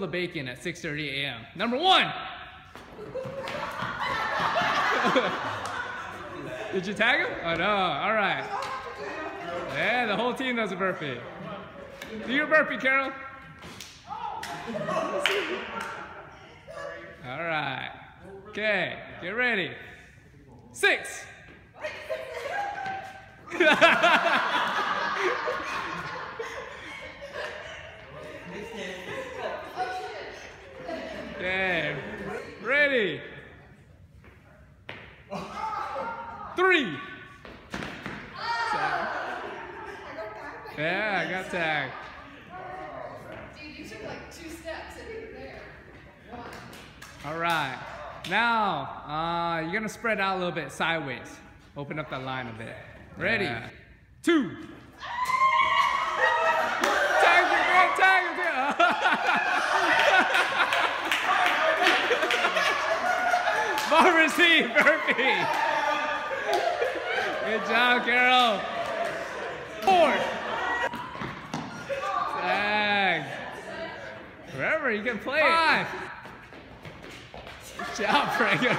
the bacon at 6.30 a.m. Number one. Did you tag him? Oh no, all right. Yeah, the whole team does a burpee. Do your burpee, Carol. All right. Okay, get ready. Six. Okay, ready. Three. Yeah, I got tagged. Dude, you took like two steps and you were there. One. All right. Now, uh, you're gonna spread out a little bit sideways. Open up that line a bit. Ready? Two. Tag it, man, tag it, Ball receive, burpee. Good job, Carol. Four. Tag. Forever, you can play. Five. Good job, Frank.